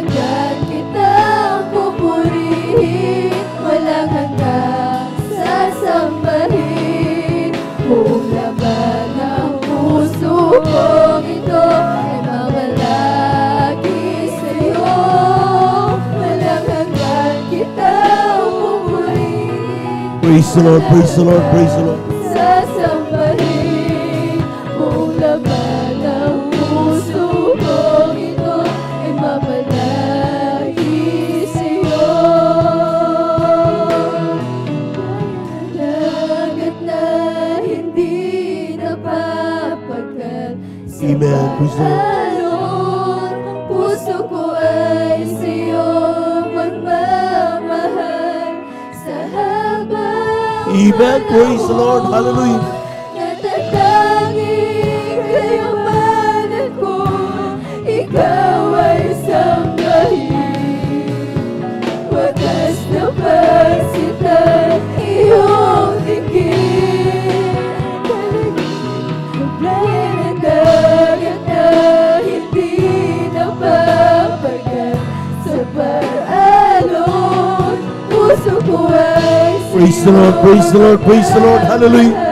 Agad kita pupurihin Walang hanggang sasambahin Buong puso kong ito Ay mamalagi kita pupurihin Praise the Lord, praise the Lord, praise the Lord. Alone, puso ko ay sa'yo magmamahal sa habang Amen. Praise the Lord. Hallelujah. Praise the Lord, praise the Lord, praise the Lord, hallelujah.